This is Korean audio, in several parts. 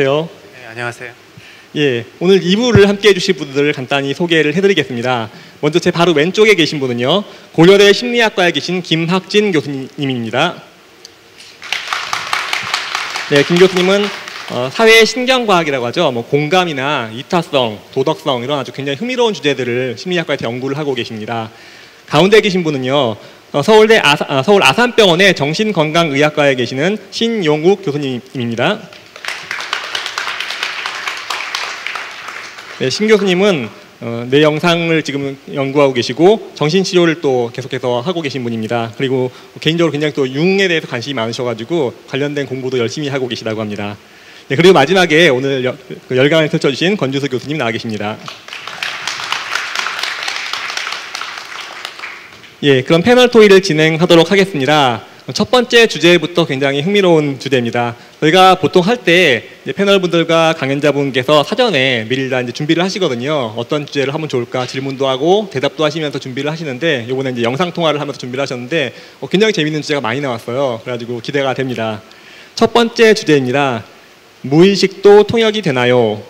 안녕하세요. 네, 안녕하세요. 예, 오늘 2부를 함께 해주실 분들을 간단히 소개를 해드리겠습니다. 먼저 제 바로 왼쪽에 계신 분은요, 고려대 심리학과에 계신 김학진 교수님입니다. 네, 김 교수님은 어, 사회 신경과학이라고 하죠. 뭐 공감이나 이타성, 도덕성 이런 아주 굉장히 흥미로운 주제들을 심리학과에서 연구를 하고 계십니다. 가운데 계신 분은요, 어, 서울대 아사, 아, 서울 아산병원의 정신건강의학과에 계시는 신용욱 교수님입니다. 네, 신 교수님은 어, 내 영상을 지금 연구하고 계시고 정신 치료를 또 계속해서 하고 계신 분입니다. 그리고 개인적으로 굉장히 또 융에 대해서 관심이 많으셔가지고 관련된 공부도 열심히 하고 계시다고 합니다. 네, 그리고 마지막에 오늘 여, 그 열강을 펼쳐주신 권주수 교수님 나와 계십니다. 예, 그럼 패널 토의를 진행하도록 하겠습니다. 첫 번째 주제부터 굉장히 흥미로운 주제입니다. 저희가 보통 할 때 패널분들과 강연자분께서 사전에 미리 다 이제 준비를 하시거든요. 어떤 주제를 하면 좋을까 질문도 하고 대답도 하시면서 준비를 하시는데 요번에 이제 영상 통화를 하면서 준비를 하셨는데 어, 굉장히 재밌는 주제가 많이 나왔어요. 그래가지고 기대가 됩니다. 첫 번째 주제입니다. 무의식도 통역이 되나요?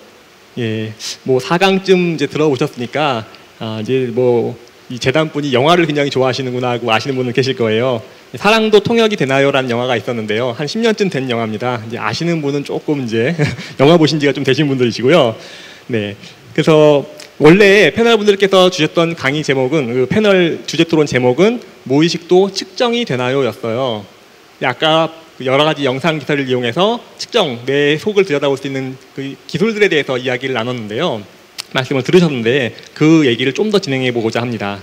예, 뭐 4강쯤 이제 들어오셨으니까 아, 이제 뭐 이 재단분이 영화를 굉장히 좋아하시는구나 하고 아시는 분은 계실 거예요. 사랑도 통역이 되나요라는 영화가 있었는데요. 한 10년쯤 된 영화입니다. 이제 아시는 분은 조금 이제 영화 보신 지가 좀 되신 분들이시고요. 네. 그래서 원래 패널 분들께서 주셨던 강의 제목은 그 패널 주제 토론 제목은 무의식도 측정이 되나요였어요. 아까 그 여러 가지 영상 기사를 이용해서 측정 내 속을 들여다볼 수 있는 그 기술들에 대해서 이야기를 나눴는데요. 말씀을 들으셨는데 그 얘기를 좀 더 진행해 보고자 합니다.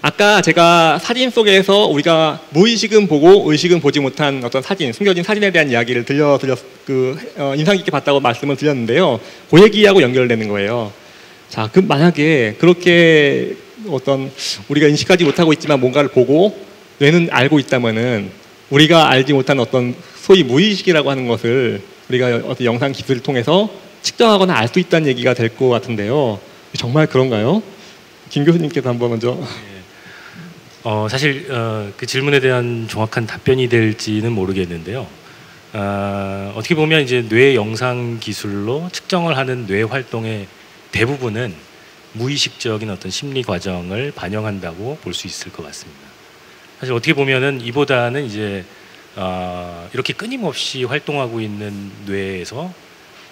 아까 제가 사진 속에서 우리가 무의식은 보고 의식은 보지 못한 어떤 사진, 숨겨진 사진에 대한 이야기를 들려 드렸 그 어, 인상 깊게 봤다고 말씀을 드렸는데요. 그 얘기하고 연결되는 거예요. 자, 그 만약에 그렇게 어떤 우리가 인식하지 못하고 있지만 뭔가를 보고 뇌는 알고 있다면은 우리가 알지 못한 어떤 소위 무의식이라고 하는 것을 우리가 어떤 영상 기술을 통해서 측정하거나 알 수 있다는 얘기가 될 것 같은데요. 정말 그런가요? 김 교수님께서 한번 먼저. 어, 사실 어, 그 질문에 대한 정확한 답변이 될지는 모르겠는데요. 어, 어떻게 보면 이제 뇌 영상 기술로 측정을 하는 뇌 활동의 대부분은 무의식적인 어떤 심리 과정을 반영한다고 볼 수 있을 것 같습니다. 사실 어떻게 보면은 이보다는 이제 어, 이렇게 끊임없이 활동하고 있는 뇌에서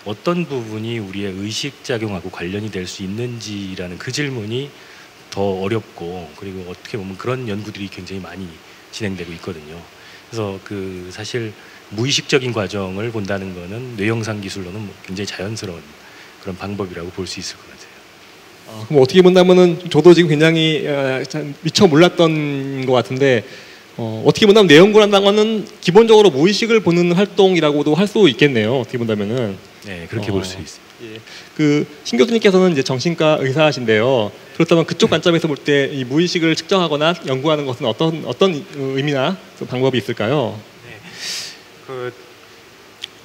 어떤 부분이 우리의 의식 작용하고 관련이 될 수 있는지라는 그 질문이 더 어렵고 그리고 어떻게 보면 그런 연구들이 굉장히 많이 진행되고 있거든요. 그래서 그 사실 무의식적인 과정을 본다는 거는 뇌영상 기술로는 뭐 굉장히 자연스러운 그런 방법이라고 볼 수 있을 것 같아요. 아, 그럼 어떻게 본다면은 저도 지금 굉장히 어, 미처 몰랐던 것 같은데 어, 어떻게 본다면 내연구라는 거는 기본적으로 무의식을 보는 활동이라고도 할 수 있겠네요. 어떻게 본다면은. 네, 그렇게 어, 볼수 있습니다. 예. 그 신 교수님께서는 이제 정신과 의사이신데요. 그렇다면 그쪽 관점에서 볼 때 이 무의식을 측정하거나 연구하는 것은 어떤 어떤 의미나 방법이 있을까요? 그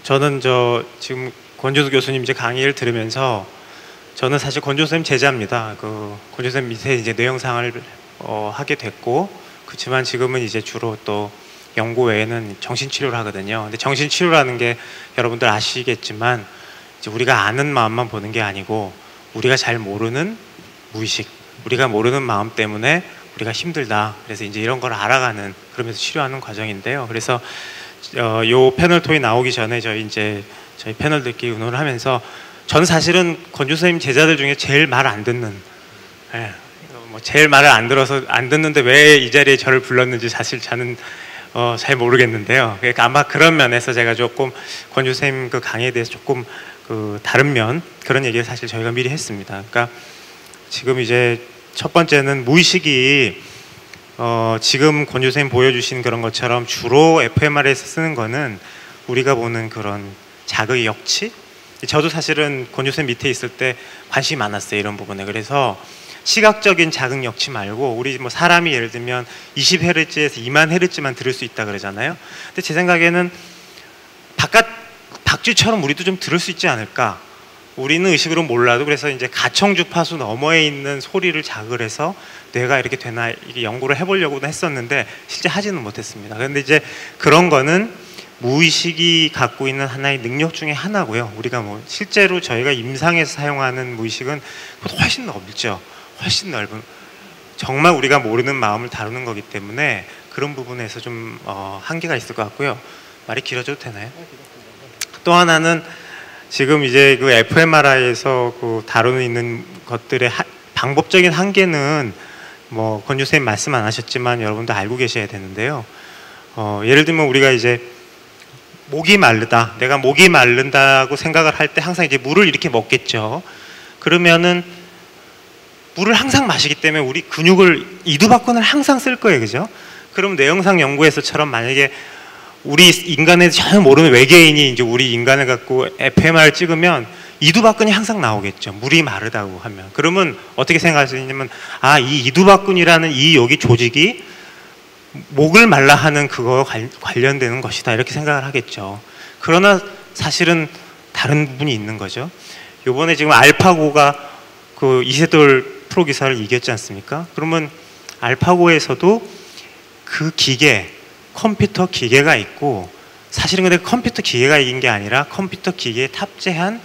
저는 저 지금 권조수 교수님 이제 강의를 들으면서 저는 사실 권조 선생님 제자입니다. 그 권조 선생님 밑에 이제 뇌영상을 어, 하게 됐고 그렇지만 지금은 이제 주로 또 연구 외에는 정신치료를 하거든요. 근데 정신치료라는 게 여러분들 아시겠지만 이제 우리가 아는 마음만 보는 게 아니고 우리가 잘 모르는 무의식, 우리가 모르는 마음 때문에 우리가 힘들다. 그래서 이제 이런 걸 알아가는 그러면서 치료하는 과정인데요. 그래서 어, 요 패널 토이 나오기 전에 저희 이제 저희 패널들끼리 의논을 하면서 저는 사실은 권주 선생님 제자들 중에 제일 말 안 듣는 예, 뭐 제일 말을 안 들어서 안 듣는데 왜 이 자리에 저를 불렀는지 사실 저는 어, 잘 모르겠는데요. 그러니까 아마 그런 면에서 제가 조금 권주 선생님 그 강의에 대해서 조금 그 다른 면 그런 얘기를 사실 저희가 미리 했습니다. 그러니까 지금 이제 첫 번째는 무의식이 어, 지금 권주 선생님 보여주신 그런 것처럼 주로 fMRI에서 쓰는 거는 우리가 보는 그런 자극의 역치 저도 사실은 선생님 밑에 있을 때 관심이 많았어요 이런 부분에 그래서 시각적인 자극 역치 말고 우리 뭐 사람이 예를 들면 20헤르츠에서 2만 헤르츠만 들을 수 있다 그러잖아요. 근데 제 생각에는 바깥 박쥐처럼 우리도 좀 들을 수 있지 않을까? 우리는 의식으로 몰라도 그래서 이제 가청 주파수 너머에 있는 소리를 자극을 해서 뇌가 이렇게 되나 이게 연구를 해보려고도 했었는데 실제 하지는 못했습니다. 그런데 이제 그런 거는 무의식이 갖고 있는 하나의 능력 중에 하나고요. 우리가 뭐 실제로 저희가 임상에서 사용하는 무의식은 훨씬 넓죠. 훨씬 넓은 정말 우리가 모르는 마음을 다루는 거기 때문에 그런 부분에서 좀 어, 한계가 있을 것 같고요. 말이 길어져도 되나요? 또 하나는 지금 이제 그 fMRI에서 그 다루는 있는 것들의 하- 방법적인 한계는 뭐 권유 선생님 말씀 안 하셨지만 여러분도 알고 계셔야 되는데요. 어, 예를 들면 우리가 이제 목이 마르다. 내가 목이 마른다고 생각을 할 때 항상 이제 물을 이렇게 먹겠죠. 그러면은 물을 항상 마시기 때문에 우리 근육을 이두박근을 항상 쓸 거예요, 그죠? 그럼 뇌영상 연구에서처럼 만약에 우리 인간에 전혀 모르는 외계인이 이제 우리 인간을 갖고 fMR을 찍으면 이두박근이 항상 나오겠죠. 물이 마르다고 하면. 그러면 어떻게 있냐면 아, 이 이두박근이라는 이 여기 조직이 목을 말라 하는 그거 관- 관련되는 것이다. 이렇게 생각을 하겠죠. 그러나 사실은 다른 부분이 있는 거죠. 요번에 지금 알파고가 그 이세돌 프로 기사를 이겼지 않습니까? 그러면 알파고에서도 그 기계 컴퓨터 기계가 있고 사실은 근데 컴퓨터 기계가 이긴 게 아니라 컴퓨터 기계에 탑재한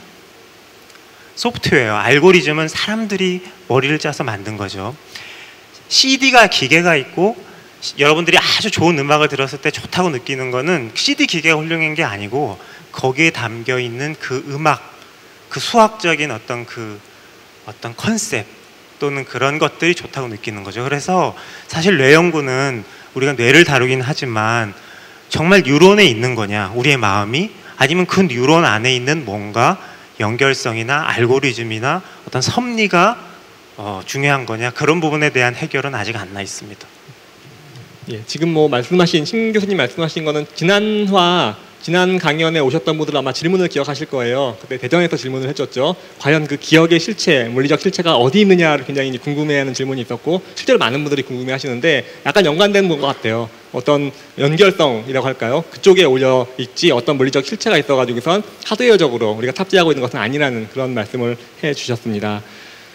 소프트웨어 알고리즘은 사람들이 머리를 짜서 만든 거죠. CD가 기계가 있고 시- 여러분들이 아주 좋은 음악을 들었을 때 좋다고 느끼는 거는 CD 기계가 훌륭한 게 아니고 거기에 담겨 있는 그 음악, 그 수학적인 어떤 그 어떤 컨셉 또는 그런 것들이 좋다고 느끼는 거죠. 그래서 사실 뇌 연구는 우리가 뇌를 다루긴 하지만 정말 뉴런에 있는 거냐, 우리의 마음이 아니면 그 뉴런 안에 있는 뭔가 연결성이나 알고리즘이나 어떤 섭리가 어, 중요한 거냐 그런 부분에 대한 해결은 아직 안 나 있습니다. 예, 지금 뭐 말씀하신 신 교수님 말씀하신 거는 지난화 지난 강연에 오셨던 분들 아마 질문을 기억하실 거예요. 그때 대전에서 질문을 해줬죠. 과연 그 기억의 실체, 물리적 실체가 어디 있느냐를 굉장히 궁금해하는 질문이 있었고 실제로 많은 분들이 궁금해하시는데 약간 연관된 것 같아요. 어떤 연결성이라고 할까요? 그쪽에 올려 있지 어떤 물리적 실체가 있어가지고선 하드웨어적으로 우리가 탑재하고 있는 것은 아니라는 그런 말씀을 해주셨습니다.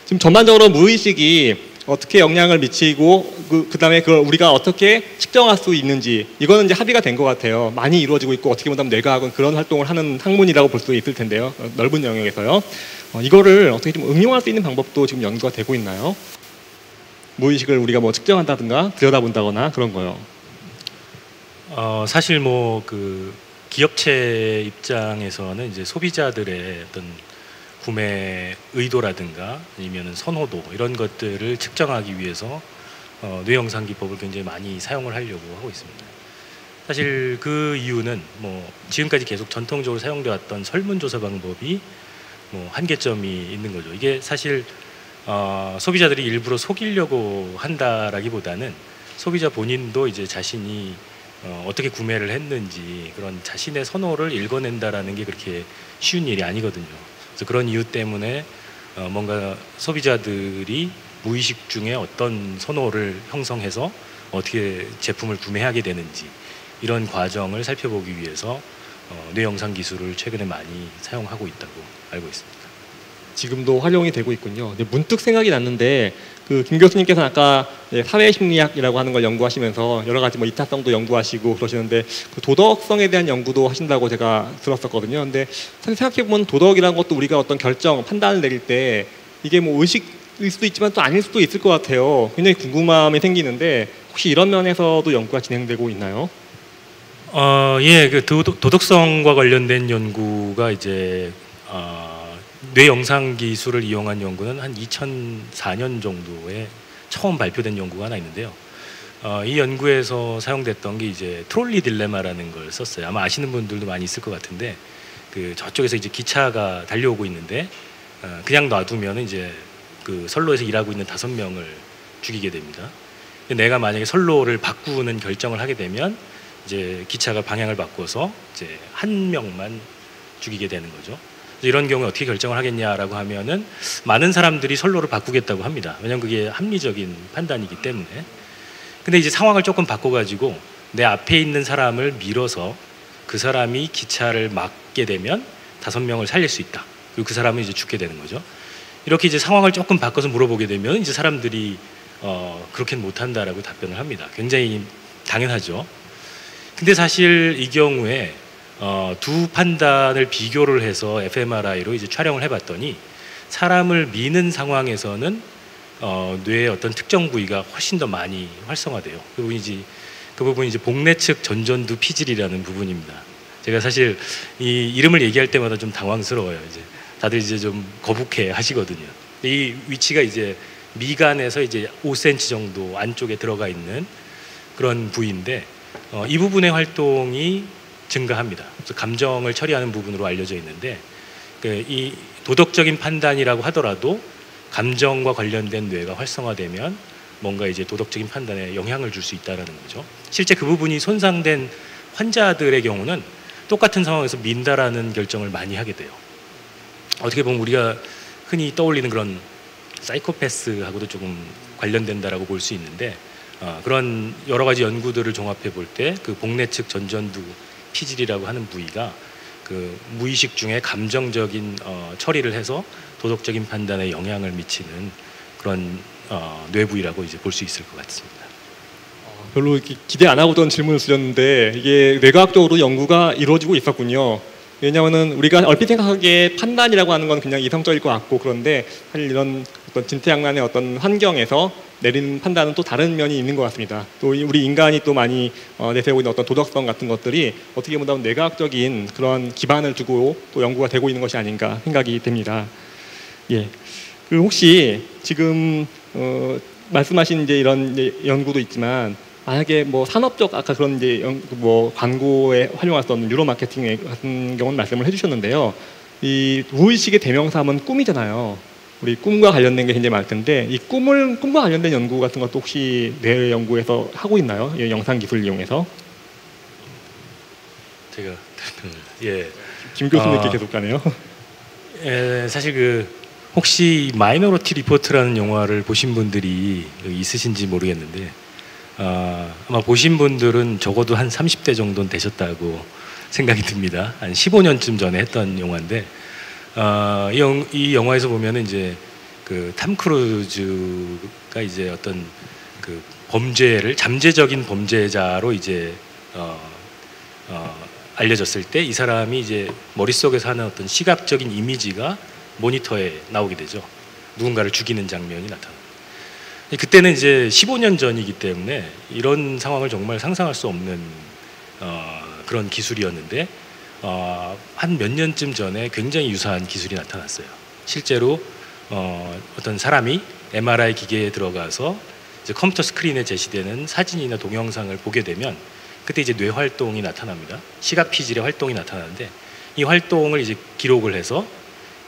지금 전반적으로 무의식이 어떻게 영향을 미치고 그 그다음에 그걸 우리가 어떻게 측정할 수 있는지 이거는 이제 합의가 된 것 같아요. 많이 이루어지고 있고 어떻게 보면 뇌과학은 그런 활동을 하는 학문이라고 볼 수 있을 텐데요. 어, 넓은 영역에서요. 어, 이거를 어떻게 좀 응용할 수 있는 방법도 지금 연구가 되고 있나요? 무의식을 우리가 뭐 측정한다든가 들여다본다거나 그런 거요. 어, 사실 뭐 그 기업체 입장에서는 이제 소비자들의 어떤 구매 의도라든가 아니면 선호도 이런 것들을 측정하기 위해서 어, 뇌영상 기법을 굉장히 많이 사용을 하려고 하고 있습니다. 사실 그 이유는 뭐 지금까지 계속 전통적으로 사용돼 왔던 설문조사 방법이 뭐 한계점이 있는 거죠. 이게 사실 어, 소비자들이 일부러 속이려고 한다라기보다는 소비자 본인도 이제 자신이 어, 어떻게 구매를 했는지 그런 자신의 선호를 읽어낸다라는 게 그렇게 쉬운 일이 아니거든요. 그래서 그런 이유 때문에 어, 뭔가 소비자들이 무의식 중에 어떤 선호를 형성해서 어떻게 제품을 구매하게 되는지 이런 과정을 살펴보기 위해서 어, 뇌영상 기술을 최근에 많이 사용하고 있다고 알고 있습니다. 지금도 활용이 되고 있군요. 문득 생각이 났는데 그 김 교수님께서 아까 이제 사회심리학이라고 하는 걸 연구하시면서 여러 가지 뭐 이타성도 연구하시고 그러시는데 그 도덕성에 대한 연구도 하신다고 제가 들었었거든요. 근데 사실 생각해 보면 도덕이라는 것도 우리가 어떤 결정, 판단을 내릴 때 이게 뭐 의식일 수도 있지만 또 아닐 수도 있을 것 같아요. 굉장히 궁금함이 생기는데 혹시 이런 면에서도 연구가 진행되고 있나요? 어, 예, 그 도덕, 도덕성과 관련된 연구가 이제 어, 뇌 영상 기술을 이용한 연구는 한 2004년 정도에 처음 발표된 연구가 하나 있는데요. 어, 이 연구에서 사용됐던 게 이제 트롤리 딜레마라는 걸 썼어요. 아마 아시는 분들도 많이 있을 것 같은데 그 저쪽에서 이제 기차가 달려오고 있는데 어, 그냥 놔두면 이제 그 선로에서 일하고 있는 다섯 명을 죽이게 됩니다. 내가 만약에 선로를 바꾸는 결정을 하게 되면 이제 기차가 방향을 바꿔서 이제 한 명만 죽이게 되는 거죠. 이런 경우에 어떻게 결정을 하겠냐라고 하면은 많은 사람들이 선로를 바꾸겠다고 합니다. 왜냐하면 그게 합리적인 판단이기 때문에. 근데 이제 상황을 조금 바꿔가지고 내 앞에 있는 사람을 밀어서 그 사람이 기차를 막게 되면 다섯 명을 살릴 수 있다. 그리고 그 사람은 이제 죽게 되는 거죠. 이렇게 이제 상황을 조금 바꿔서 물어보게 되면 이제 사람들이 어, 그렇게는 못한다라고 답변을 합니다. 굉장히 당연하죠. 근데 사실 이 경우에 어, 두 판단을 비교를 해서 fMRI로 이제 촬영을 해봤더니 사람을 미는 상황에서는 어, 뇌의 어떤 특정 부위가 훨씬 더 많이 활성화돼요. 그 부분이 이제 그 부분이 이제 복내 측 전전두 피질이라는 부분입니다. 제가 사실 이 이름을 얘기할 때마다 좀 당황스러워요. 이제 다들 이제 좀 거북해 하시거든요. 이 위치가 이제 미간에서 이제 5cm 정도 안쪽에 들어가 있는 그런 부위인데 어, 이 부분의 활동이 증가합니다. 그래서 감정을 처리하는 부분으로 알려져 있는데 그이 도덕적인 판단이라고 하더라도 감정과 관련된 뇌가 활성화되면 뭔가 이제 도덕적인 판단에 영향을 줄 수 있다라는 거죠. 실제 그 부분이 손상된 환자들의 경우는 똑같은 상황에서 민다라는 결정을 많이 하게 돼요. 어떻게 보면 우리가 흔히 떠올리는 그런 사이코패스하고도 조금 관련된다라고 볼 수 있는데 어, 그런 여러 가지 연구들을 종합해 볼 때 그 복내 측 전전두 피질이라고 하는 부위가 그 무의식 중에 감정적인 어, 처리를 해서 도덕적인 판단에 영향을 미치는 그런 어, 뇌 부위라고 이제 볼 수 있을 것 같습니다. 별로 이렇게 기대 안 하고던 질문을 드렸는데 이게 뇌과학적으로 연구가 이루어지고 있었군요. 왜냐하면은 우리가 얼핏 생각하기에 판단이라고 하는 건 그냥 이성적일 것 같고 그런데 사실 이런 어떤 진퇴양난의 어떤 환경에서 내리는 판단은 또 다른 면이 있는 것 같습니다. 또 이- 우리 인간이 또 많이 어, 내세우고 있는 어떤 도덕성 같은 것들이 어떻게 보면 뇌과학적인 그런 기반을 두고 또 연구가 되고 있는 것이 아닌가 생각이 됩니다. 예. 그 혹시 지금 어, 말씀하신 이제 이런 이제 연구도 있지만 만약에 뭐 산업적 아까 그런 이제 연- 뭐 광고에 없는 유로 마케팅 같은 경우는 말씀을 해주셨는데요. 이 무의식의 대명사는 꿈이잖아요. 우리 꿈과 관련된 게 굉장히 많을 텐데 이 꿈을 꿈과 관련된 연구 같은 것도 혹시 뇌 연구에서 하고 있나요? 이 영상 기술 이용해서 제가 예. 김 교수님께 아. 계속 가네요. 에, 사실 그 혹시 마이너리티 리포트라는 영화를 보신 분들이 있으신지 모르겠는데 아, 아마 보신 분들은 적어도 한 30대 정도는 되셨다고 생각이 듭니다. 한 15년쯤 전에 했던 영화인데 아, 이, 영화에서 보면은 이제 그탐 크루즈가 이제 어떤 그 범죄를 잠재적인 범죄자로 이제 어, 어, 알려졌을 때 이 사람이 이제 머릿속에서 하는 어떤 시각적인 이미지가 모니터에 나오게 되죠. 누군가를 죽이는 장면이 나타나. 그때는 이제 15년 전이기 때문에 이런 상황을 정말 상상할 수 없는 어, 그런 기술이었는데 어, 한 몇 년쯤 전에 굉장히 유사한 기술이 나타났어요. 실제로 어, 어떤 사람이 MRI 기계에 들어가서 컴퓨터 스크린에 제시되는 사진이나 동영상을 보게 되면 그때 이제 뇌 활동이 나타납니다. 시각 피질의 활동이 나타나는데 이 활동을 이제 기록을 해서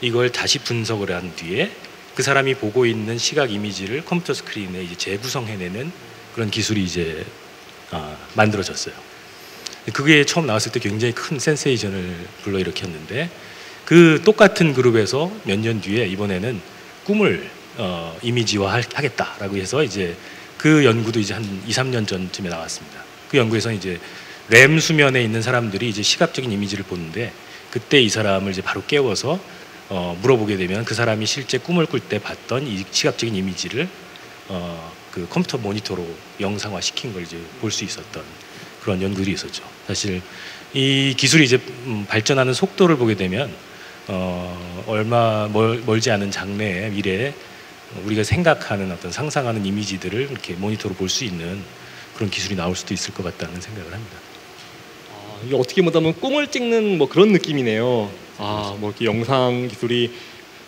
이걸 다시 분석을 한 뒤에 그 사람이 보고 있는 시각 이미지를 컴퓨터 스크린에 이제 재구성해내는 그런 기술이 이제 아, 만들어졌어요. 그게 처음 나왔을 때 굉장히 큰 센세이션을 불러일으켰는데 그 똑같은 그룹에서 몇 년 뒤에 이번에는 꿈을 어, 이미지화 하겠다라고 해서 이제 그 연구도 이제 한 2, 3년 전쯤에 나왔습니다. 그 연구에서 이제 램 수면에 있는 사람들이 이제 시각적인 이미지를 보는데 그때 이 사람을 이제 바로 깨워서 어, 물어보게 되면 그 사람이 실제 꿈을 꿀 때 봤던 이 시각적인 이미지를 어, 그 컴퓨터 모니터로 영상화 시킨 걸 이제 볼 수 있었던 그런 연구들이 있었죠. 사실 이 기술이 이제 음, 발전하는 속도를 보게 되면 어, 얼마 멀, 멀지 않은 장래에 미래에 우리가 생각하는 어떤 상상하는 이미지들을 이렇게 모니터로 볼 수 있는 그런 기술이 나올 수도 있을 것 같다는 생각을 합니다. 아, 이게 어떻게 보면 꿈을 찍는 뭐 그런 느낌이네요. 아, 뭐 이렇게 영상 기술이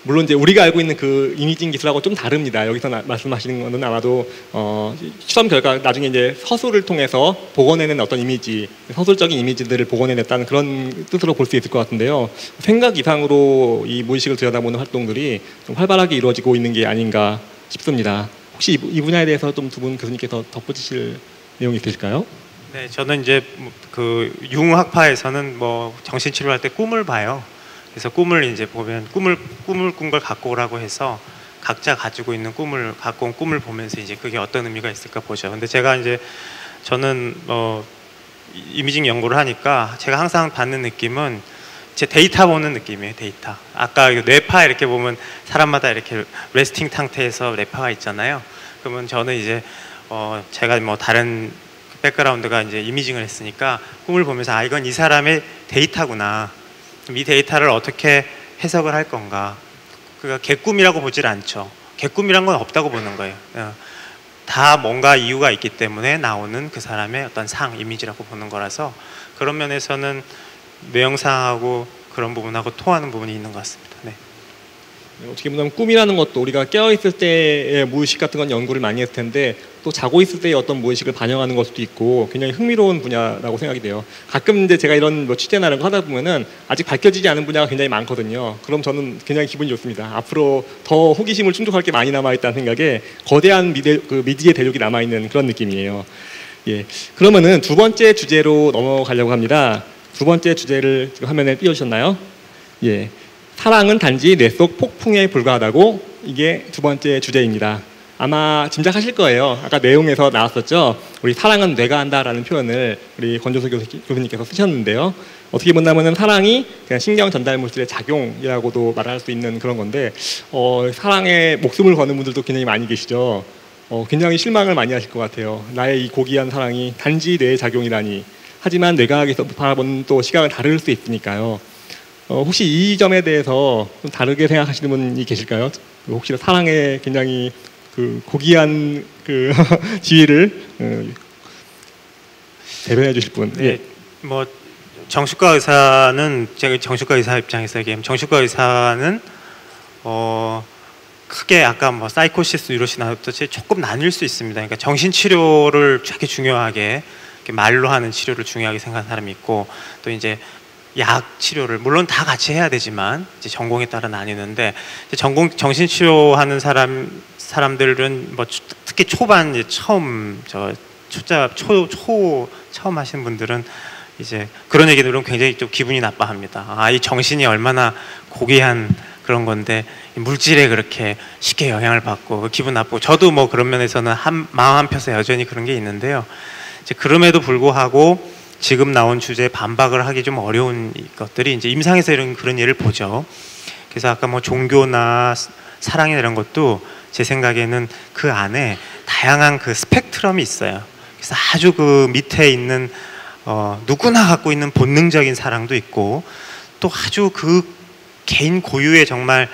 물론 이제 우리가 알고 있는 그 이미징 기술하고 좀 다릅니다. 여기서 나- 말씀하시는 거는 아마도 어, 실험 결과 나중에 이제 서술을 통해서 복원해낸 어떤 이미지, 서술적인 이미지들을 복원해냈다는 그런 뜻으로 볼 수 있을 것 같은데요. 생각 이상으로 이 무의식을 들여다보는 활동들이 좀 활발하게 이루어지고 있는 게 아닌가 싶습니다. 혹시 이, 부- 이 분야에 대해서 좀 두 분 교수님께서 덧붙이실 내용이 있으실까요? 네, 저는 이제 그 융학파에서는 뭐 정신 치료할 때 꿈을 봐요. 그래서 꿈을 이제 보면 꿈을 꿈을 꾼 걸 갖고 오라고 해서 각자 가지고 있는 꿈을 갖고 온 꿈을 보면서 이제 그게 어떤 의미가 있을까 보죠. 근데 제가 이제 저는 뭐 이- imaging 연구를 하니까 제가 항상 받는 느낌은 제 데이터 보는 느낌이에요. 데이터. 아까 이 뇌파 이렇게 보면 사람마다 이렇게 resting 상태에서 뇌파가 있잖아요. 그러면 저는 이제 어 제가 뭐 다른 background가 이제 imaging을 했으니까 꿈을 보면서 아 이건 이 사람의 데이터구나. 이 데이터를 어떻게 해석을 할 건가. 그가 개꿈이라고 보질 않죠. 개꿈이란 건 없다고 보는 거예요. 어, 다 뭔가 이유가 있기 때문에 나오는 그 사람의 어떤 상 이미지라고 보는 거라서 그런 면에서는 뇌영상하고 그런 부분하고 통하는 부분이 있는 것 같습니다. 네. 어떻게 보면 꿈이라는 것도 우리가 깨어 있을 때의 무의식 같은 건 연구를 많이 했을 텐데 또 자고 있을 때의 어떤 무의식을 반영하는 걸 수도 있고 굉장히 흥미로운 분야라고 생각이 돼요. 가끔 이제 제가 이런 뭐 취재나 이런 거 하다 보면은 아직 밝혀지지 않은 분야가 굉장히 많거든요. 그럼 저는 굉장히 기분이 좋습니다. 앞으로 더 호기심을 충족할 게 많이 남아 있다는 생각에 거대한 미대, 그 미지의 대륙이 남아 있는 그런 느낌이에요. 예. 그러면은 두 번째 주제로 넘어가려고 합니다. 두 번째 주제를 지금 화면에 띄워주셨나요? 예. 사랑은 단지 뇌 속 폭풍에 불과하다고 이게 두 번째 주제입니다. 아마 짐작하실 거예요. 아까 내용에서 나왔었죠. 우리 사랑은 뇌가 한다라는 표현을 우리 권조석 교수- 교수님께서 쓰셨는데요. 어떻게 본다면은 사랑이 그냥 신경 전달 물질의 작용이라고도 말할 수 있는 그런 건데 어, 사랑에 목숨을 거는 분들도 굉장히 많이 계시죠. 어, 굉장히 실망을 많이 하실 것 같아요. 나의 이 고귀한 사랑이 단지 뇌의 작용이라니. 하지만 뇌과학에서 바라보는 또 시각은 다를 수 있으니까요. 어, 혹시 이 점에 대해서 좀 다르게 생각하시는 분이 계실까요? 그 혹시 사랑에 굉장히 그 고귀한 그 지위를 어, 대변해 주실 분. 네, 예. 뭐 정신과 의사는 제가 정신과 의사 입장에서 얘기하면 정신과 의사는 어 크게 아까 뭐 psychosis neurosis 나왔듯이 조금 나뉠 수 있습니다. 그러니까 정신 치료를 되게 중요하게 말로 하는 치료를 중요하게 생각하는 사람이 있고 또 이제 약 치료를 물론 다 같이 해야 되지만 이제 전공에 따라 나뉘는데 이제 전공 정신 치료하는 사람 사람들은 뭐 초- 특히 초반 이제 처음 저 초자 초, 초 처음 하시는 분들은 이제 그런 얘기 들으면 굉장히 좀 기분이 나빠합니다. 아 이 정신이 얼마나 고귀한 그런 건데 이 물질에 그렇게 쉽게 영향을 받고 그 기분 나쁘고 저도 뭐 그런 면에서는 한 마음 한편에서 여전히 그런 게 있는데요. 이제 그럼에도 불구하고 지금 나온 주제에 반박을 하기 좀 어려운 것들이 이제 임상에서 이런 그런 예를 보죠. 그래서 아까 뭐 종교나 스- 사랑이나 이런 것도 제 생각에는 그 안에 다양한 그 스펙트럼이 있어요. 그래서 아주 그 밑에 있는 어, 누구나 갖고 있는 본능적인 사랑도 있고 또 아주 그 개인 고유의 정말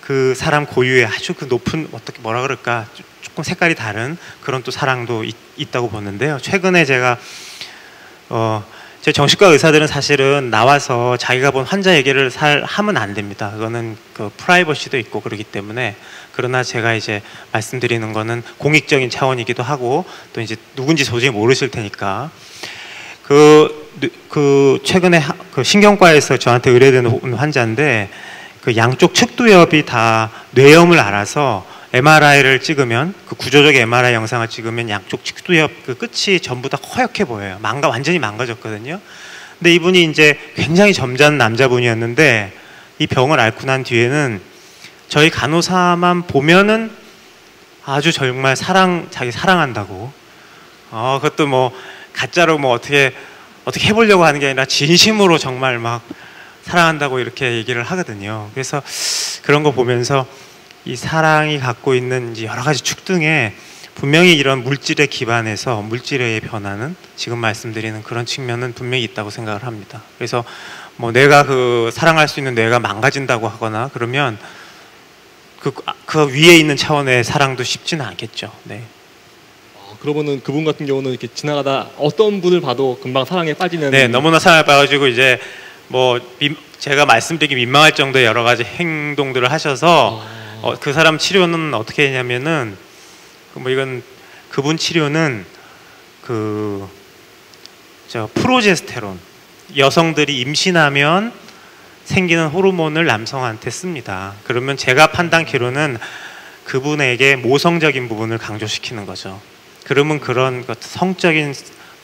그 사람 고유의 아주 그 높은 어떻게 뭐라 그럴까 조- 조금 색깔이 다른 그런 또 사랑도 있, 있다고 보는데요. 최근에 제가 어, 제 정신과 의사들은 사실은 나와서 자기가 본 환자 얘기를 살 하면 안 됩니다. 그거는 그 프라이버시도 있고 그러기 때문에 그러나 제가 이제 말씀드리는 거는 공익적인 차원이기도 하고 또 이제 누군지 도저히 모르실 테니까 그, 그 최근에 하- 그 신경과에서 저한테 의뢰된 호- 환자인데 그 양쪽 측두엽이 다 뇌염을 알아서 MRI를 찍으면 그 구조적 MRI 영상을 찍으면 양쪽 측두엽 그 끝이 전부 다 허옇게 보여요. 망가 완전히 망가졌거든요. 근데 이분이 이제 굉장히 점잖은 남자분이었는데 이 병을 앓고 난 뒤에는 저희 간호사만 보면은 아주 정말 사랑 자기 사랑한다고 어 그것도 뭐 가짜로 뭐 어떻게 어떻게 해보려고 하는 게 아니라 진심으로 정말 막 사랑한다고 이렇게 얘기를 하거든요. 그래서 그런 거 보면서 이 사랑이 갖고 있는 이제 여러 가지 축등에 분명히 이런 물질에 기반해서 물질의 변화는 지금 말씀드리는 그런 측면은 분명히 있다고 생각을 합니다. 그래서 뭐 내가 그 사랑할 수 있는 뇌가 망가진다고 하거나 그러면 그, 그 위에 있는 차원의 사랑도 쉽지는 않겠죠. 네. 어, 그러면은 그분 같은 경우는 이렇게 지나가다 어떤 분을 봐도 금방 사랑에 빠지는 네, 너무나 사랑을 받아가지고 이제 뭐 민- 제가 말씀드리기 민망할 정도의 여러 가지 행동들을 하셔서 어, 그 사람 치료는 어떻게 했냐면은 그뭐 이건 그분 치료는 그 저 프로제스테론 여성들이 임신하면 생기는 호르몬을 남성한테 씁니다. 그러면 제가 판단키로는 그분에게 모성적인 부분을 강조시키는 거죠. 그러면 그런 것 성적인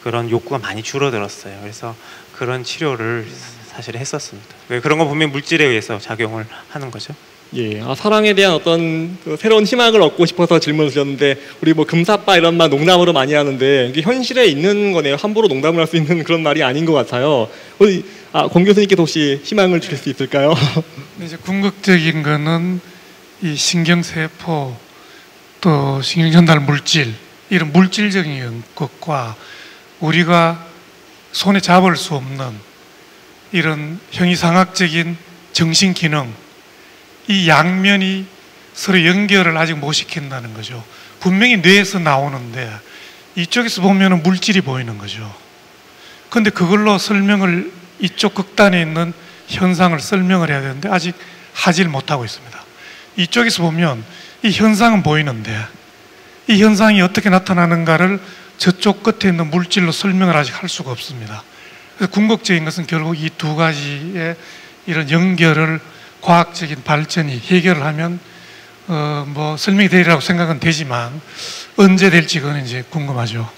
그런 욕구가 많이 줄어들었어요. 그래서 그런 치료를 사실 했었습니다. 왜 그런 거 보면 물질에 의해서 작용을 하는 거죠. 예, 아, 사랑에 대한 어떤 그 새로운 희망을 얻고 싶어서 질문을 주셨는데 우리 뭐 금사빠 이런 말 농담으로 많이 하는데 이게 현실에 있는 거네요. 함부로 농담을 할 수 있는 그런 말이 아닌 것 같아요. 우리 아, 권 교수님께서 혹시 희망을 주실 수 있을까요? 근데 이제 궁극적인 거는 이 신경세포 또 신경전달 물질 이런 물질적인 것과 우리가 손에 잡을 수 없는 이런 형이상학적인 정신 기능 이 양면이 서로 연결을 아직 못 시킨다는 거죠. 분명히 뇌에서 나오는데 이쪽에서 보면 물질이 보이는 거죠. 근데 그걸로 설명을 이쪽 극단에 있는 현상을 설명을 해야 되는데 아직 하질 못하고 있습니다. 이쪽에서 보면 이 현상은 보이는데 이 현상이 어떻게 나타나는가를 저쪽 끝에 있는 물질로 설명을 아직 할 수가 없습니다. 그래서 궁극적인 것은 결국 이 두 가지의 이런 연결을 과학적인 발전이 해결을 하면 어, 뭐 설명이 되리라고 생각은 되지만 언제 될지 그건 이제 궁금하죠.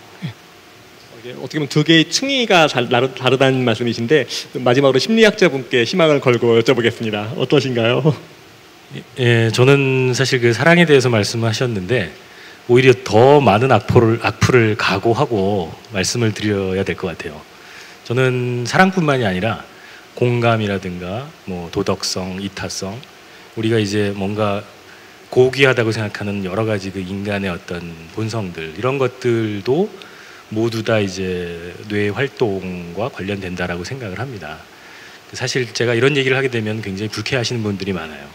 이게 어떻게 보면 두 개의 층위가 다르다는 말씀이신데 마지막으로 심리학자분께 희망을 걸고 여쭤보겠습니다. 어떠신가요? 예, 저는 사실 그 사랑에 대해서 말씀하셨는데 오히려 더 많은 악포를 악플을 각오하고 말씀을 드려야 될 것 같아요. 저는 사랑뿐만이 아니라 공감이라든가 뭐 도덕성, 이타성 우리가 이제 뭔가 고귀하다고 생각하는 여러 가지 그 인간의 어떤 본성들 이런 것들도 모두 다 이제 뇌 활동과 관련된다라고 생각을 합니다. 사실 제가 이런 얘기를 하게 되면 굉장히 불쾌하시는 분들이 많아요.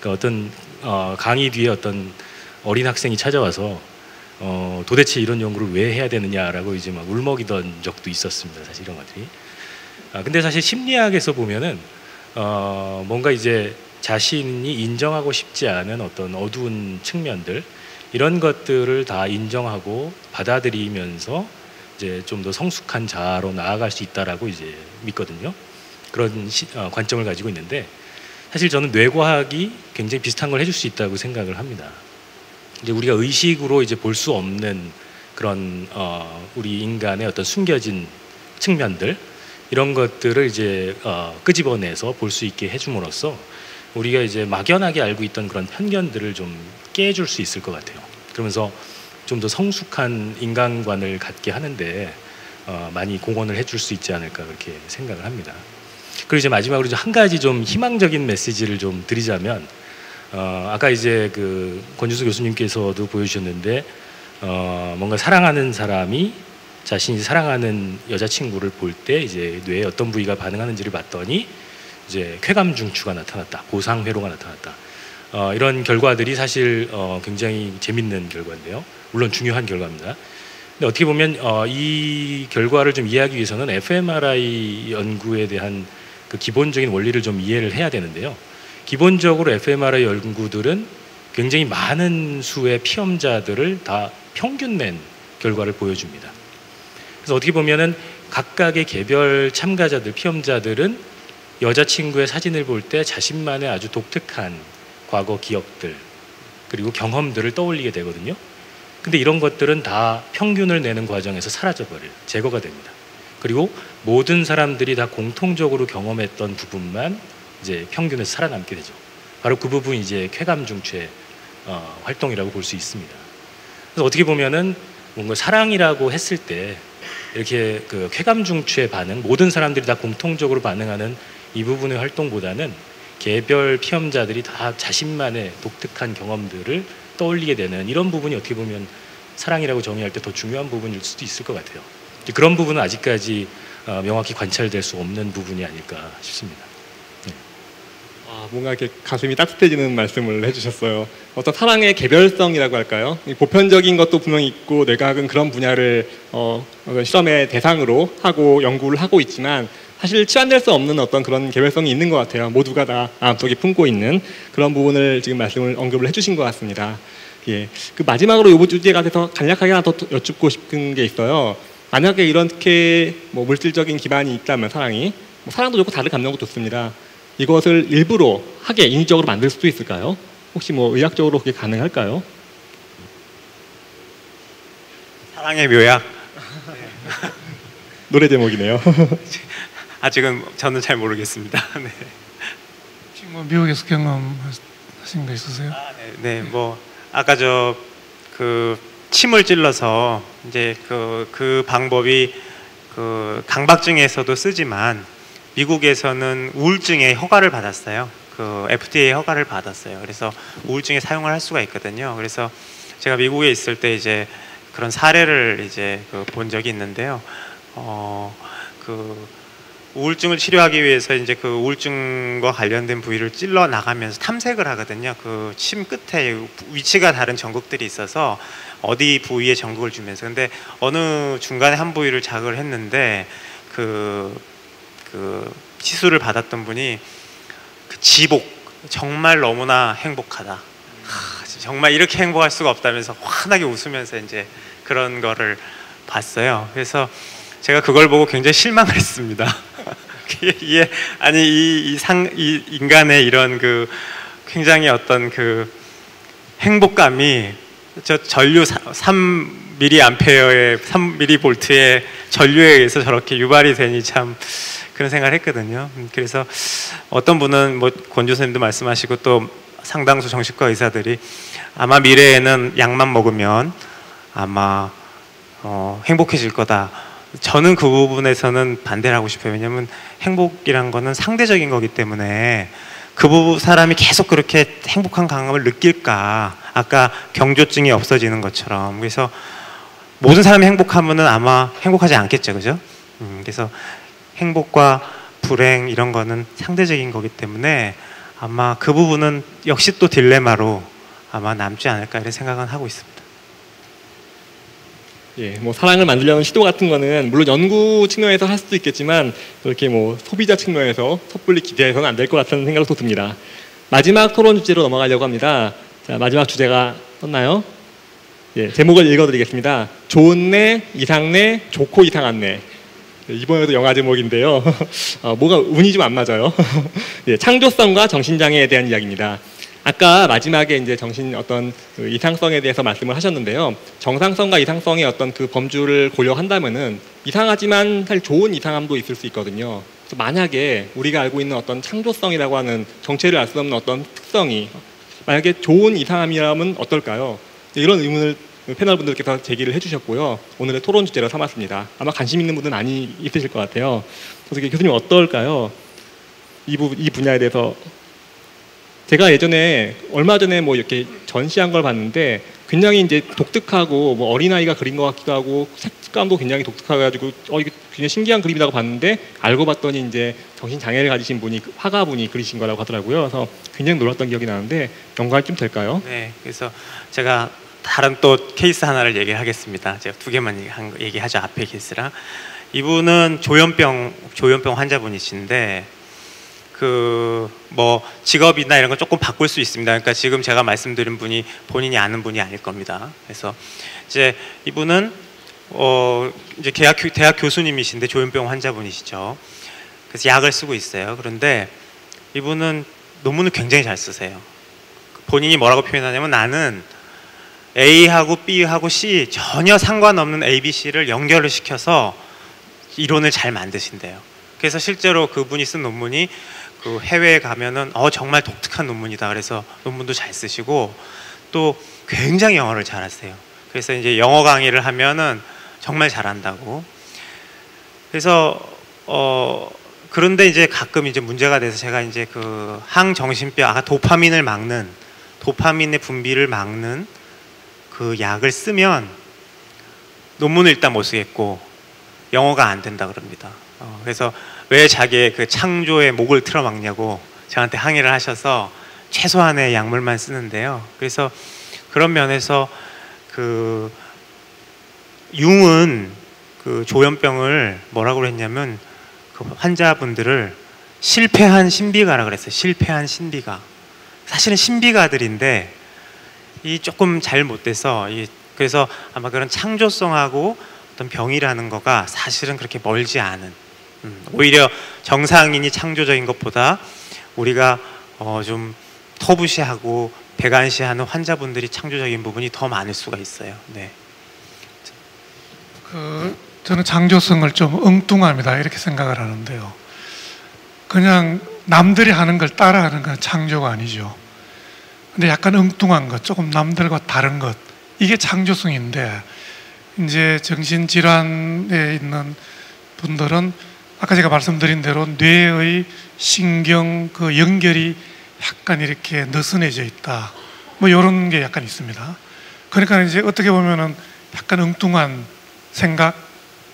그러니까 어떤 어, 강의 뒤에 어떤 어린 학생이 찾아와서 어, 도대체 이런 연구를 왜 해야 되느냐라고 이제 막 울먹이던 적도 있었습니다. 사실 이런 것들이. 아, 근데 사실 심리학에서 보면은 어, 뭔가 이제 자신이 인정하고 싶지 않은 어떤 어두운 측면들 이런 것들을 다 인정하고 받아들이면서 이제 좀 더 성숙한 자아로 나아갈 수 있다라고 이제 믿거든요. 그런 시, 어, 관점을 가지고 있는데 사실 저는 뇌과학이 굉장히 비슷한 걸 해줄 수 있다고 생각을 합니다. 이제 우리가 의식으로 이제 볼 수 없는 그런 어, 우리 인간의 어떤 숨겨진 측면들 이런 것들을 이제 어, 끄집어내서 볼 수 있게 해줌으로써 우리가 이제 막연하게 알고 있던 그런 편견들을 좀 깨줄 수 있을 것 같아요. 그러면서 좀 더 성숙한 인간관을 갖게 하는데 어, 많이 공헌을 해줄 수 있지 않을까 그렇게 생각을 합니다. 그리고 이제 마지막으로 이제 한 가지 좀 희망적인 메시지를 좀 드리자면 어, 아까 이제 그 권주수 교수님께서도 보여주셨는데 어, 뭔가 사랑하는 사람이 자신이 사랑하는 여자친구를 볼 때 이제 뇌에 어떤 부위가 반응하는지를 봤더니 이제 쾌감 중추가 나타났다, 보상 회로가 나타났다. 어, 이런 결과들이 사실 어, 굉장히 재밌는 결과인데요. 물론 중요한 결과입니다. 근데 어떻게 보면 어, 이 결과를 좀 이해하기 위해서는 fMRI 연구에 대한 그 기본적인 원리를 좀 이해를 해야 되는데요. 기본적으로 fMRI 연구들은 굉장히 많은 수의 피험자들을 다 평균 낸 결과를 보여줍니다. 그래서 어떻게 보면은 각각의 개별 참가자들, 피험자들은 여자친구의 사진을 볼 때 자신만의 아주 독특한 과거 기억들 그리고 경험들을 떠올리게 되거든요. 근데 이런 것들은 다 평균을 내는 과정에서 사라져버려요. 제거가 됩니다. 그리고 모든 사람들이 다 공통적으로 경험했던 부분만 이제 평균에서 살아남게 되죠. 바로 그 부분이 이제 쾌감 중추의 어, 활동이라고 볼 수 있습니다. 그래서 어떻게 보면은 뭔가 사랑이라고 했을 때 이렇게 그 쾌감 중추의 반응, 모든 사람들이 다 공통적으로 반응하는 이 부분의 활동보다는 개별 피험자들이 다 자신만의 독특한 경험들을 떠올리게 되는 이런 부분이 어떻게 보면 사랑이라고 정의할 때 더 중요한 부분일 수도 있을 것 같아요. 그런 부분은 아직까지 어, 명확히 관찰될 수 없는 부분이 아닐까 싶습니다. 아, 뭔가 이렇게 가슴이 따뜻해지는 말씀을 해주셨어요. 어떤 사랑의 개별성이라고 할까요? 이 보편적인 것도 분명히 있고 뇌과학은 그런 분야를 어, 실험의 대상으로 하고 연구를 하고 있지만 사실 치환될 수 없는 어떤 그런 개별성이 있는 것 같아요. 모두가 다 마음속에 품고 있는 그런 부분을 지금 말씀을 언급을 해주신 것 같습니다. 예, 그 마지막으로 이 주제가 돼서 간략하게 하나 더 여쭙고 싶은 게 있어요. 만약에 이렇게 뭐 물질적인 기반이 있다면 사랑이 뭐 사랑도 좋고 다른 감정도 좋습니다. 이것을 일부러 하게 인위적으로 만들 수도 있을까요? 혹시 뭐 의학적으로 그게 가능할까요? 사랑의 묘약 노래 제목이네요. 아직은 저는 잘 모르겠습니다. 네. 지금 뭐 미국에서 경험하신 거 있으세요? 아, 네, 네, 뭐 아까 저 그 침을 찔러서 이제 그, 그 방법이 그 강박증에서도 쓰지만 미국에서는 우울증에 허가를 받았어요. 그 FDA 허가를 받았어요. 그래서 우울증에 사용을 할 수가 있거든요. 그래서 제가 미국에 있을 때 이제 그런 사례를 이제 그 본 적이 있는데요. 어, 그 우울증을 치료하기 위해서 이제 그 우울증과 관련된 부위를 찔러 나가면서 탐색을 하거든요. 그 침 끝에 위치가 다른 전극들이 있어서 어디 부위에 전극을 주면서 근데 어느 중간에 한 부위를 자극을 했는데 그, 그 치수를 받았던 분이 그 지복 정말 너무나 행복하다. 하, 정말 이렇게 행복할 수가 없다면서 환하게 웃으면서 이제 그런 거를 봤어요. 그래서 제가 그걸 보고 굉장히 실망을 했습니다. 이게 아니 이, 이 상, 이 인간의 이런 그 굉장히 어떤 그 행복감이 저 전류 3 암페어의 3 볼트의 전류에 의해서 저렇게 유발이 되니 참 그런 생각을 했거든요. 음, 그래서 어떤 분은 뭐 권조선님도 말씀하시고 또 상당수 정신과 의사들이 아마 미래에는 약만 먹으면 아마 어, 행복해질 거다. 저는 그 부분에서는 반대를 하고 싶어요. 왜냐하면 행복이란 거는 상대적인 거기 때문에 그 사람이 계속 그렇게 행복한 감감을 느낄까? 아까 경조증이 없어지는 것처럼 그래서 모든 사람이 행복하면은 아마 행복하지 않겠죠, 그죠? 음, 그래서 행복과 불행 이런 거는 상대적인 거기 때문에 아마 그 부분은 역시 또 딜레마로 아마 남지 않을까 이런 생각은 하고 있습니다. 예, 뭐 사랑을 만들려는 시도 같은 거는 물론 연구 측면에서 할 수도 있겠지만 그렇게 뭐 소비자 측면에서 섣불리 기대해서는 안 될 것 같다는 생각도 듭니다. 마지막 토론 주제로 넘어가려고 합니다. 자, 마지막 주제가 떴나요? 예, 제목을 읽어드리겠습니다. 좋은 내, 이상 내, 좋고 이상한 내. 예, 이번에도 영화 제목인데요. 어, 뭐가 운이 좀 안 맞아요. 예, 창조성과 정신장애에 대한 이야기입니다. 아까 마지막에 이제 정신 어떤 그 이상성에 대해서 말씀을 하셨는데요. 정상성과 이상성의 어떤 그 범주를 고려한다면은 이상하지만 사실 좋은 이상함도 있을 수 있거든요. 그래서 만약에 우리가 알고 있는 어떤 창조성이라고 하는 정체를 알 수 없는 어떤 특성이 만약에 좋은 이상함이라면 어떨까요? 이런 의문을 패널 분들께서 제기를 해주셨고요. 오늘의 토론 주제로 삼았습니다. 아마 관심 있는 분들은 많이 있으실 것 같아요. 그래서 교수님 어떨까요? 이, 부, 이 분야에 대해서 제가 예전에 얼마 전에 뭐 이렇게 전시한 걸 봤는데 굉장히 이제 독특하고 뭐 어린아이가 그린 것 같기도 하고 색감도 굉장히 독특해가지고 어 이게 굉장히 신기한 그림이라고 봤는데 알고 봤더니 이제 정신 장애를 가지신 분이 화가분이 그리신 거라고 하더라고요. 그래서 굉장히 놀랐던 기억이 나는데 연관이 좀 될까요? 네, 그래서 제가 다른 또 케이스 하나를 얘기하겠습니다. 제가 두 개만 얘기하죠. 앞에 케이스랑 이분은 조현병 조현병 환자분이신데 그 뭐 직업이나 이런 거 조금 바꿀 수 있습니다. 그러니까 지금 제가 말씀드린 분이 본인이 아는 분이 아닐 겁니다. 그래서 이제 이분은 어 이제 대학 대학 교수님이신데 조현병 환자분이시죠. 그래서 약을 쓰고 있어요. 그런데 이분은 논문을 굉장히 잘 쓰세요. 본인이 뭐라고 표현하냐면 나는 A하고 B하고 C 전혀 상관없는 A, B, C를 연결을 시켜서 이론을 잘 만드신대요. 그래서 실제로 그분이 쓴 논문이 그 해외에 가면은 어 정말 독특한 논문이다. 그래서 논문도 잘 쓰시고 또 굉장히 영어를 잘하세요. 그래서 이제 영어 강의를 하면은 정말 잘한다고. 그래서 어 그런데 이제 가끔 이제 문제가 돼서 제가 이제 그 항정신병 아까 도파민을 막는 도파민의 분비를 막는 그 약을 쓰면 논문을 일단 못 쓰겠고 영어가 안 된다 그럽니다. 어, 그래서 왜 자기의 그 창조의 목을 틀어막냐고 저한테 항의를 하셔서 최소한의 약물만 쓰는데요. 그래서 그런 면에서 그 융은 그 조현병을 뭐라고 그랬냐면 그 환자분들을 실패한 신비가라 그랬어요. 실패한 신비가. 사실은 신비가들인데 이 조금 잘못돼서 이 그래서 아마 그런 창조성하고 어떤 병이라는 거가 사실은 그렇게 멀지 않은 음, 오히려 정상인이 창조적인 것보다 우리가 어, 좀 터부시하고 배관시하는 환자분들이 창조적인 부분이 더 많을 수가 있어요. 네. 그 저는 창조성을 좀 엉뚱합니다 이렇게 생각을 하는데요. 그냥 남들이 하는 걸 따라하는 건 창조가 아니죠. 근데 약간 엉뚱한 것, 조금 남들과 다른 것 이게 창조성인데 이제 정신질환에 있는 분들은 아까 제가 말씀드린 대로 뇌의 신경 그 연결이 약간 이렇게 느슨해져 있다. 뭐 이런 게 약간 있습니다. 그러니까 이제 어떻게 보면은 약간 엉뚱한 생각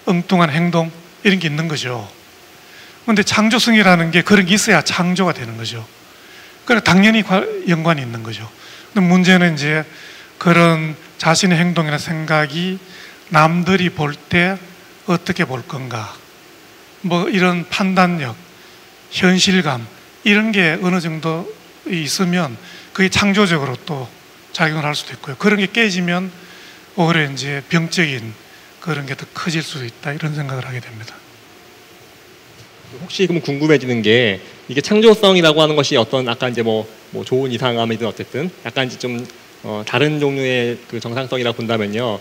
엉뚱한 행동 이런 게 있는 거죠. 근데 창조성이라는 게 그런 게 있어야 창조가 되는 거죠. 그래 당연히 과- 연관이 있는 거죠. 근데 문제는 이제 그런 자신의 행동이나 생각이 남들이 볼 때 어떻게 볼 건가. 뭐 이런 판단력, 현실감 이런 게 어느 정도 있으면 그게 창조적으로 또 작용을 할 수도 있고요. 그런 게 깨지면 오히려 이제 병적인 그런 게 더 커질 수도 있다 이런 생각을 하게 됩니다. 혹시 그럼 궁금해지는 게 이게 창조성이라고 하는 것이 어떤 아까 이제 뭐, 뭐 좋은 이상함이든 어쨌든 약간 이제 좀 어, 다른 종류의 그 정상성이라고 본다면요.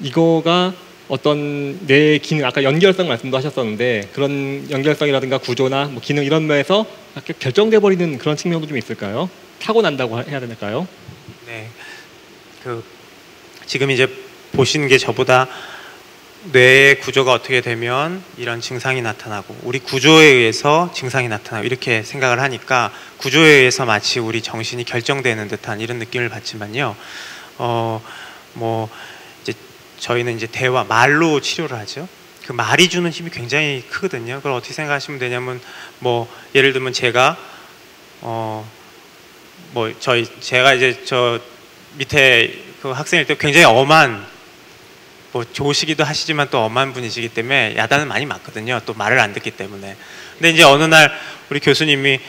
이거가 어떤 내 기능 아까 연결성 말씀도 하셨었는데 그런 연결성이라든가 구조나 뭐 기능 이런 면에서 결정돼 버리는 그런 측면도 좀 있을까요? 타고 난다고 해야 될까요? 네. 그 지금 이제 보시는 게 저보다 뇌의 구조가 어떻게 되면 이런 증상이 나타나고 우리 구조에 의해서 증상이 나타나고 이렇게 생각을 하니까 구조에 의해서 마치 우리 정신이 결정되는 듯한 이런 느낌을 받지만요. 어 뭐 이제 저희는 이제 대화 말로 치료를 하죠. 그 말이 주는 힘이 굉장히 크거든요. 그걸 어떻게 생각하시면 되냐면 뭐 예를 들면 제가 어 뭐 저희 제가 이제 저 밑에 그 학생일 때 굉장히 엄한 뭐 좋으시기도 하시지만 또 엄한 분이시기 때문에 야단을 많이 맞거든요. 또 말을 안 듣기 때문에. 근데 이제 어느 날 우리 교수님이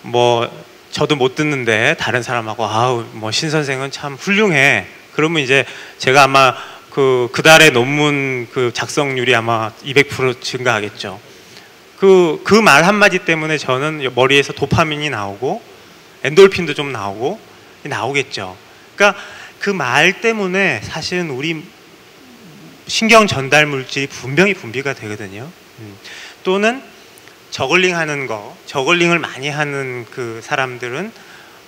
뭐 저도 못 듣는데 다른 사람하고 아우 뭐 신 선생은 참 훌륭해. 그러면 이제 제가 아마 그 그달의 논문 그 작성률이 아마 200% 증가하겠죠. 그 그 말 한마디 때문에 저는 머리에서 도파민이 나오고 엔돌핀도 좀 나오고 나오겠죠. 그러니까 그 말 때문에 사실은 우리 신경 전달 물질이 분명히 분비가 되거든요. 음. 또는 저글링 하는 거, 저글링을 많이 하는 그 사람들은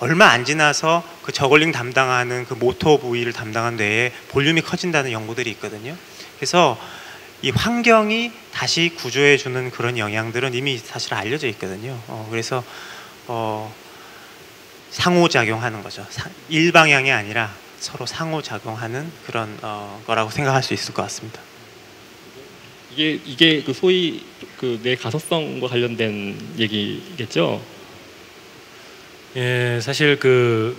얼마 안 지나서 그 저글링 담당하는 그 모터 부위를 담당한 뇌에 볼륨이 커진다는 연구들이 있거든요. 그래서 이 환경이 다시 구조해 주는 그런 영향들은 이미 사실 알려져 있거든요. 어, 그래서 어, 상호작용하는 거죠. 사- 일방향이 아니라 서로 상호작용하는 그런 어, 거라고 생각할 수 있을 것 같습니다. 이게 이게 그 소위 그내 가소성과 관련된 얘기겠죠? 예, 사실 그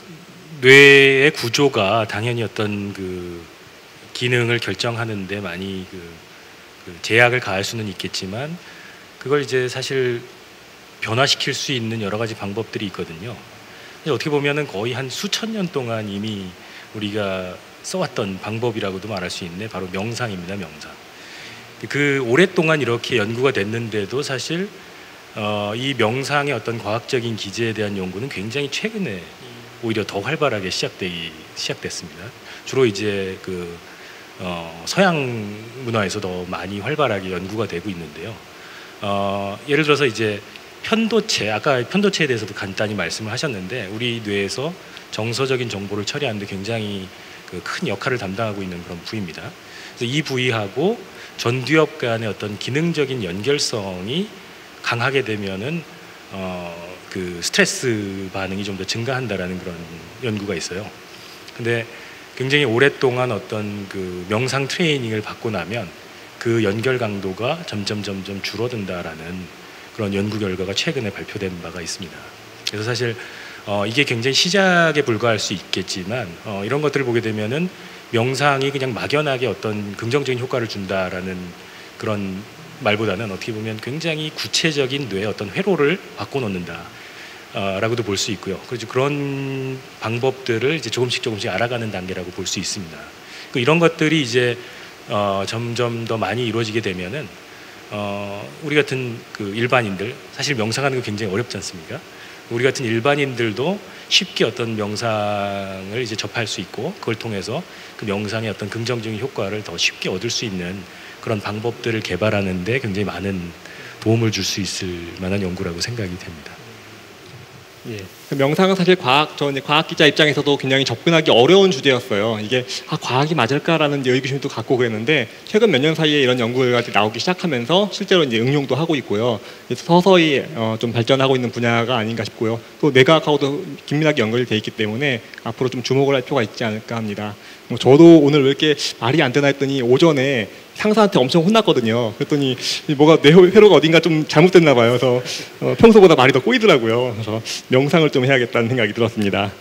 뇌의 구조가 당연히 어떤 그 기능을 결정하는데 많이 그, 그 제약을 가할 수는 있겠지만 그걸 이제 사실 변화시킬 수 있는 여러 가지 방법들이 있거든요. 어떻게 보면은 거의 한 수천 년 동안 이미 우리가 써왔던 방법이라고도 말할 수 있네. 바로 명상입니다, 명상. 그 오랫동안 이렇게 연구가 됐는데도 사실 어, 이 명상의 어떤 과학적인 기제에 대한 연구는 굉장히 최근에 오히려 더 활발하게 시작되기 시작됐습니다. 주로 이제 그 어, 서양 문화에서 더 많이 활발하게 연구가 되고 있는데요. 어, 예를 들어서 이제 편도체 아까 편도체에 대해서도 간단히 말씀을 하셨는데 우리 뇌에서 정서적인 정보를 처리하는데 굉장히 그 큰 역할을 담당하고 있는 그런 부위입니다. 그래서 이 부위하고 전두엽 간의 어떤 기능적인 연결성이 강하게 되면은 어, 그 스트레스 반응이 좀 더 증가한다라는 그런 연구가 있어요. 근데 굉장히 오랫동안 어떤 그 명상 트레이닝을 받고 나면 그 연결 강도가 점점 점점 줄어든다라는 그런 연구 결과가 최근에 발표된 바가 있습니다. 그래서 사실 어, 이게 굉장히 시작에 불과할 수 있겠지만 어, 이런 것들을 보게 되면은 명상이 그냥 막연하게 어떤 긍정적인 효과를 준다라는 그런 말보다는 어떻게 보면 굉장히 구체적인 뇌의 어떤 회로를 바꿔놓는다. 어, 라고도 볼 수 있고요. 그래서 그런 방법들을 이제 조금씩 조금씩 알아가는 단계라고 볼 수 있습니다. 그 이런 것들이 이제 어, 점점 더 많이 이루어지게 되면은 어, 우리 같은 그 일반인들 사실 명상하는 거 굉장히 어렵지 않습니까? 우리 같은 일반인들도 쉽게 어떤 명상을 이제 접할 수 있고 그걸 통해서 그 명상의 어떤 긍정적인 효과를 더 쉽게 얻을 수 있는 그런 방법들을 개발하는데 굉장히 많은 도움을 줄 수 있을 만한 연구라고 생각이 됩니다. 예. 그 명상은 사실 과학 저 이제 과학 기자 입장에서도 굉장히 접근하기 어려운 주제였어요. 이게 아, 과학이 맞을까라는 의구심도 갖고 그랬는데 최근 몇 년 사이에 이런 연구 결과들이 나오기 시작하면서 실제로 이제 응용도 하고 있고요. 서서히 어, 좀 발전하고 있는 분야가 아닌가 싶고요. 또 뇌과학하고도 긴밀하게 연결돼 있기 때문에 앞으로 좀 주목을 할 필요가 있지 않을까 합니다. 뭐 저도 오늘 왜 이렇게 말이 안 되나 했더니 오전에 상사한테 엄청 혼났거든요. 그랬더니 뭐가 뇌 회로가 어딘가 좀 잘못됐나 봐요. 그래서 어, 평소보다 말이 더 꼬이더라고요. 그래서 명상을 좀좀 해야겠다는 생각이 들었습니다.